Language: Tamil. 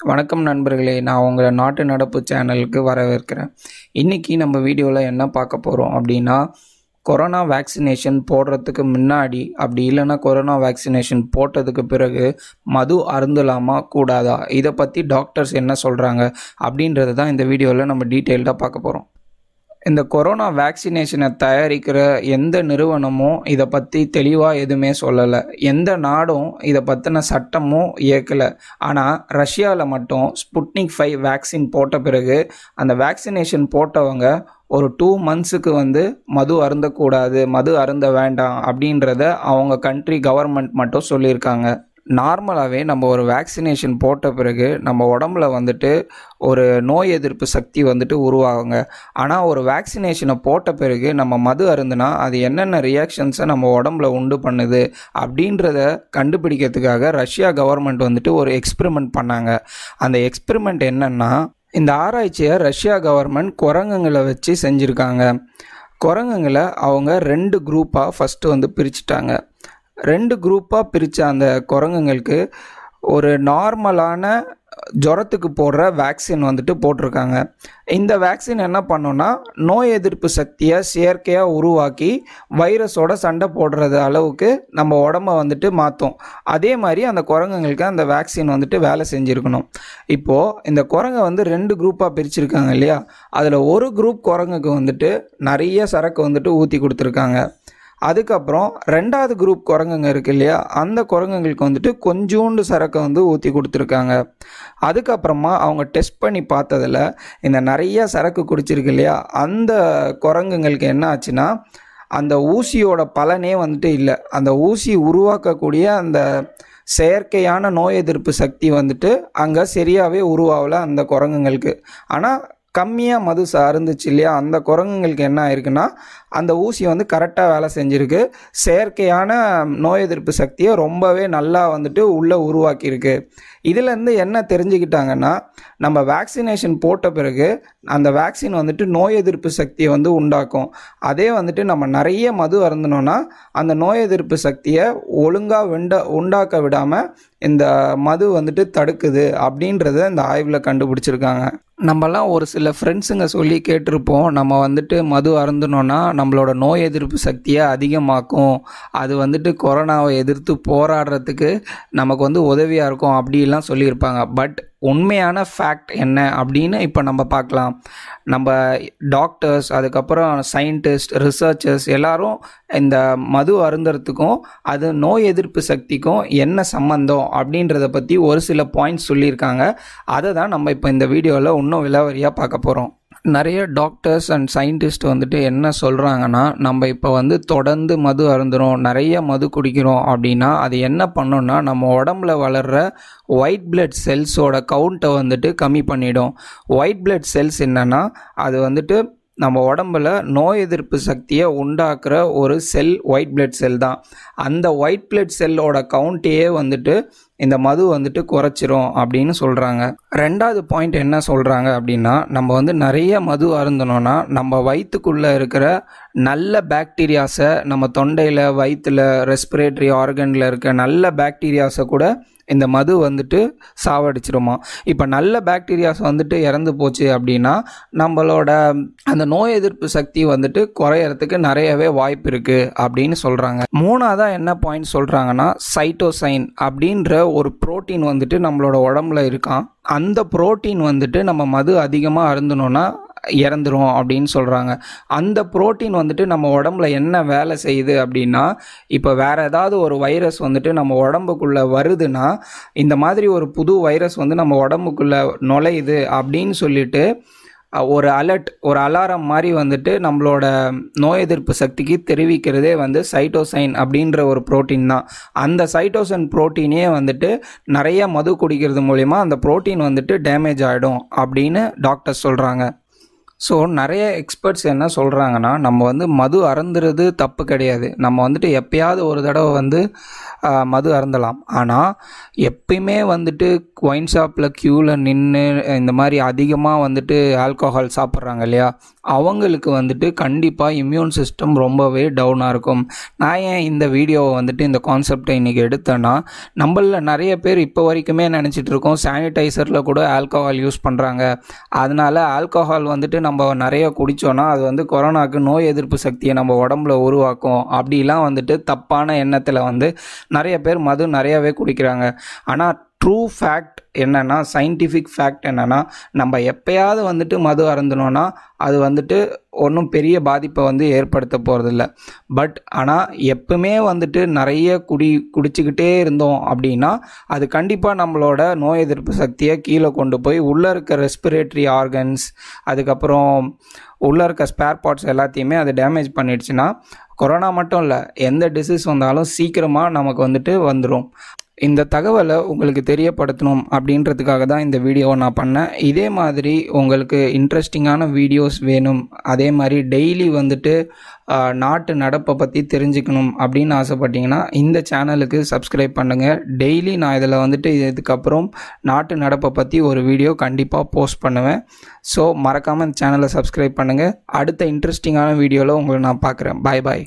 வணக்கம் நண்பர்களே நான் உங்களை நாட்டு நடப்பு சேனலுக்கு வரவேற்கிறேன். இன்றைக்கி நம்ம வீடியோவில் என்ன பார்க்க போகிறோம் அப்படின்னா கொரோனா வேக்சினேஷன் போடுறதுக்கு முன்னாடி அப்படி இல்லைன்னா கொரோனா வேக்சினேஷன் போட்டதுக்கு பிறகு மது அருந்தலாமா கூடாதா? இதை பற்றி டாக்டர்ஸ் என்ன சொல்கிறாங்க அப்படின்றது தான் இந்த வீடியோவில் நம்ம டீட்டெயில்டாக பார்க்க போகிறோம் இந்த கொரோனா வேக்சினேஷனை தயாரிக்கிற எந்த நிறுவனமும் இதை பற்றி தெளிவாக எதுவுமே சொல்லலை. எந்த நாடும் இதை பற்றின சட்டமும் இயக்கலை. ஆனால் ரஷ்யாவில் மட்டும் ஸ்புட்னிக் ஃபைவ் வேக்சின் போட்ட பிறகு அந்த வேக்சினேஷன் போட்டவங்க ஒரு டூ மந்த்ஸுக்கு வந்து மது அருந்தக்கூடாது மது அருந்த வேண்டாம் அப்படின்றத அவங்க கண்ட்ரி கவர்மெண்ட் மட்டும் சொல்லியிருக்காங்க. நார்மலாகவே நம்ம ஒரு வேக்சினேஷன் போட்ட பிறகு நம்ம உடம்புல வந்துட்டு ஒரு நோய் எதிர்ப்பு சக்தி வந்துட்டு உருவாகுங்க. ஆனால் ஒரு வேக்சினேஷனை போட்ட பிறகு நம்ம மது அருந்துனா அது என்னென்ன ரியாக்ஷன்ஸை நம்ம உடம்புல உண்டு பண்ணுது அப்படின்றத கண்டுபிடிக்கிறதுக்காக ரஷ்யா கவர்மெண்ட் வந்துட்டு ஒரு எக்ஸ்பெரிமெண்ட் பண்ணாங்க. அந்த எக்ஸ்பெரிமெண்ட் என்னென்னா இந்த ஆராய்ச்சியை ரஷ்யா கவர்மெண்ட் குரங்குங்களை வச்சு செஞ்சுருக்காங்க. குரங்குங்களை அவங்க ரெண்டு குரூப்பாக ஃபஸ்ட்டு வந்து பிரிச்சுட்டாங்க. ரெண்டு குரூப்பாக பிரித்த அந்த குரங்குங்களுக்கு ஒரு நார்மலான ஜுரத்துக்கு போடுற வேக்சின் வந்துட்டு போட்டிருக்காங்க. இந்த வேக்சின் என்ன பண்ணோன்னா நோய் எதிர்ப்பு சக்தியை செயற்கையாக உருவாக்கி வைரஸோட சண்டை போடுறது அளவுக்கு நம்ம உடம்ப வந்துட்டு மாற்றும் அதே மாதிரி அந்த குரங்குங்களுக்கு அந்த வேக்சின் வந்துட்டு வேலை செஞ்சுருக்கணும். இப்போது இந்த குரங்கை வந்து ரெண்டு குரூப்பாக பிரிச்சிருக்காங்க இல்லையா? அதில் ஒரு குரூப் குரங்குக்கு வந்துட்டு நிறைய சரக்கு வந்துட்டு ஊற்றி கொடுத்துருக்காங்க. அதுக்கப்புறம் ரெண்டாவது குரூப் குரங்குங்க இருக்கு இல்லையா? அந்த குரங்குங்களுக்கு வந்துட்டு கொஞ்சோண்டு சரக்கை வந்து ஊற்றி கொடுத்துருக்காங்க. அதுக்கப்புறமா அவங்க டெஸ்ட் பண்ணி பார்த்ததில் இந்த நிறைய சரக்கு குடிச்சிருக்கு இல்லையா? அந்த குரங்குங்களுக்கு என்ன ஆச்சுன்னா அந்த ஊசியோட பலனே வந்துட்டு இல்லை. அந்த ஊசி உருவாக்கக்கூடிய அந்த செயற்கையான நோய் எதிர்ப்பு சக்தி வந்துட்டு அங்கே சரியாகவே உருவாகலை அந்த குரங்குங்களுக்கு. ஆனால் கம்மியாக மது சார்ந்துச்சு இல்லையா? அந்த குரங்குங்களுக்கு என்ன ஆயிருக்குன்னா அந்த ஊசி வந்து கரெக்டாக வேலை செஞ்சுருக்கு. செயற்கையான நோய் எதிர்ப்பு சக்தியை ரொம்பவே நல்லா வந்துட்டு உள்ளே உருவாக்கியிருக்கு. இதுலேருந்து என்ன தெரிஞ்சுக்கிட்டாங்கன்னா நம்ம வேக்சினேஷன் போட்ட பிறகு அந்த வேக்சின் வந்துட்டு நோய் எதிர்ப்பு சக்தியை வந்து உண்டாக்கும். அதே வந்துட்டு நம்ம நிறைய மது அருந்தினோன்னா அந்த நோய் எதிர்ப்பு சக்தியை ஒழுங்காக விண்ட உண்டாக்க விடாமல் இந்த மது வந்துட்டு தடுக்குது அப்படின்றத இந்த ஆய்வில் கண்டுபிடிச்சிருக்காங்க. நம்மலாம் ஒரு சில ஃப்ரெண்ட்ஸுங்க சொல்லி கேட்டிருப்போம். நம்ம வந்துட்டு மது அருந்தினோன்னா நம்மளோட நோய் எதிர்ப்பு சக்தியை அதிகமாக்கும். அது வந்துட்டு கொரோனாவை எதிர்த்து போராடுறதுக்கு நமக்கு வந்து உதவியாக இருக்கும். அப்படிலாம் சொல்லியிருப்பாங்க. பட் உண்மையான ஃபேக்ட் என்ன அப்படின்னு இப்போ நம்ம பார்க்கலாம். நம்ம டாக்டர்ஸ் அதுக்கப்புறம் சயின்டிஸ்ட் ரிசர்ச்சர்ஸ் எல்லாரும் இந்த மது அருந்துறதுக்கும் அது நோய் எதிர்ப்பு சக்திக்கும் என்ன சம்மந்தம் அப்படின்றத பற்றி ஒரு சில பாயிண்ட்ஸ் சொல்லியிருக்காங்க. அதை தான் நம்ம இப்போ இந்த வீடியோவில் இன்னும் விலாவரியாக பார்க்க போகிறோம் நிறைய டாக்டர்ஸ் அண்ட் சயின்டிஸ்ட் வந்துட்டு என்ன சொல்கிறாங்கன்னா நம்ம இப்போ வந்து தொடர்ந்து மது அருந்துறோம் நிறைய மது குடிக்கிறோம் அப்படின்னா அது என்ன பண்ணோன்னா நம்ம உடம்புல வளர்கிற ஒயிட் பிளட் செல்ஸோட கவுண்ட்டை வந்துட்டு கம்மி பண்ணிடும். ஒயிட் பிளட் செல்ஸ் என்னென்னா அது வந்துட்டு நம்ம உடம்புல நோய் எதிர்ப்பு சக்தியை உண்டாக்குற ஒரு செல் ஒயிட் பிளட் செல் தான். அந்த ஒயிட் பிளட் செல்லோட கவுண்ட்டையே வந்துட்டு இந்த மது வந்துட்டு குறைச்சிரும் அப்படின்னு சொல்கிறாங்க ரெண்டாவது பாயிண்ட் என்ன சொல்கிறாங்க அப்படின்னா நம்ம வந்து நிறைய மது அருந்தணும்னா நம்ம வயிற்றுக்குள்ளே இருக்கிற நல்ல பாக்டீரியாஸை நம்ம தொண்டையில் வயிற்றில் ரெஸ்பிரேட்டரி ஆர்கனில் இருக்க நல்ல பாக்டீரியாஸை கூட இந்த மது வந்துட்டு சாவடிச்சிருமா. இப்போ நல்ல பாக்டீரியாஸ் வந்துட்டு இறந்து போச்சு அப்படின்னா நம்மளோட அந்த நோய் எதிர்ப்பு சக்தி வந்துட்டு குறையறதுக்கு நிறையவே வாய்ப்பு இருக்குது அப்படின்னு சொல்கிறாங்க மூணாவதாக என்ன பாயிண்ட் சொல்கிறாங்கன்னா சைட்டோசைன் அப்படின்ற ஒரு புரோட்டீன் வந்துட்டு நம்மளோட உடம்புல இருக்கான் அந்த புரோட்டீன் வந்துட்டு நம்ம மது அதிகமாக அருந்தணும்னா இறந்துரும் அப்படின்னு சொல்கிறாங்க அந்த புரோட்டீன் வந்துட்டு நம்ம உடம்புல என்ன வேலை செய்யுது அப்படின்னா இப்போ வேறு ஏதாவது ஒரு வைரஸ் வந்துட்டு நம்ம உடம்புக்குள்ளே வருதுன்னா இந்த மாதிரி ஒரு புது வைரஸ் வந்து நம்ம உடம்புக்குள்ளே நுழையுது அப்படின்னு சொல்லிட்டு ஒரு அலர்ட் ஒரு அலாரம் மாதிரி வந்துட்டு நம்மளோட நோய் எதிர்ப்பு சக்திக்கு தெரிவிக்கிறதே வந்து சைட்டோசைன் அப்படின்ற ஒரு ப்ரோட்டீன் தான். அந்த சைட்டோசைன் ப்ரோட்டீனே வந்துட்டு நிறைய மது குடிக்கிறது மூலிமா அந்த ப்ரோட்டீன் வந்துட்டு டேமேஜ் ஆகிடும் அப்படின்னு டாக்டர்ஸ் சொல்கிறாங்க ஸோ நிறைய எக்ஸ்பர்ட்ஸ் என்ன சொல்கிறாங்கன்னா நம்ம வந்து மது அறந்துறது தப்பு கிடையாது. நம்ம வந்துட்டு எப்பயாவது ஒரு தடவை வந்து மது அறந்தலாம் ஆனால் எப்பயுமே வந்துட்டு ஒயின் ஷாப்பில் க்யூவில் நின்று இந்த மாதிரி அதிகமாக வந்துட்டு ஆல்கோஹால் சாப்பிட்றாங்க இல்லையா? அவங்களுக்கு வந்துட்டு கண்டிப்பாக இம்யூன் சிஸ்டம் ரொம்பவே டவுனாக இருக்கும். நான் ஏன் இந்த வீடியோவை வந்துட்டு இந்த கான்செப்டை இன்றைக்கி எடுத்தேன்னா நம்மளில் நிறைய பேர் இப்போ வரைக்குமே நினச்சிட்டு இருக்கோம். சானிடைசரில் கூட ஆல்கோஹால் யூஸ் பண்ணுறாங்க அதனால ஆல்கோஹால் வந்துட்டு நம்ம நிறைய குடித்தோன்னா அது வந்து கொரோனாக்கு நோய் எதிர்ப்பு சக்தியை நம்ம உடம்புல உருவாக்கும். அப்படிலாம் வந்துட்டு தப்பான எண்ணத்தில் வந்து நிறைய பேர் மது நிறையவே குடிக்கிறாங்க. ஆனால் ட்ரூ ஃபேக்ட் என்னென்னா சயின்டிஃபிக் ஃபேக்ட் என்னென்னா நம்ம எப்பயாவது வந்துட்டு மது அருந்தணும்னா அது வந்துட்டு ஒன்றும் பெரிய பாதிப்பை வந்து ஏற்படுத்த போகிறதில்ல பட் ஆனால் எப்பவுமே வந்துட்டு நிறைய குடி குடிச்சிக்கிட்டே இருந்தோம் அப்படின்னா அது கண்டிப்பாக நம்மளோட நோய் எதிர்ப்பு சக்தியை கீழே கொண்டு போய் உள்ளே இருக்க ரெஸ்பிரேட்டரி ஆர்கன்ஸ் அதுக்கப்புறம் உள்ளே இருக்க ஸ்பேர் பார்ட்ஸ் எல்லாத்தையுமே அது டேமேஜ் பண்ணிடுச்சுன்னா கொரோனா மட்டும் இல்லை எந்த டிசீஸ் வந்தாலும் சீக்கிரமாக நமக்கு வந்துட்டு வந்துடும் இந்த தகவலை உங்களுக்கு தெரியப்படுத்தணும் அப்படின்றதுக்காக தான் இந்த வீடியோவை நான் பண்ணேன். இதே மாதிரி உங்களுக்கு இன்ட்ரெஸ்டிங்கான வீடியோஸ் வேணும். அதே மாதிரி டெய்லி வந்துட்டு நாட்டு நடப்பை பற்றி தெரிஞ்சுக்கணும் அப்படின்னு ஆசைப்பட்டீங்கன்னா இந்த சேனலுக்கு சப்ஸ்கிரைப் பண்ணுங்கள் டெய்லி நான் இதில் வந்துட்டு இதுக்கப்புறம் நாட்டு நடப்பை பற்றி ஒரு வீடியோ கண்டிப்பாக போஸ்ட் பண்ணுவேன். ஸோ மறக்காமல் இந்த சேனலை சப்ஸ்கிரைப் பண்ணுங்கள் அடுத்த இன்ட்ரெஸ்டிங்கான வீடியோவில் உங்களை நான் பார்க்குறேன். பாய் பாய்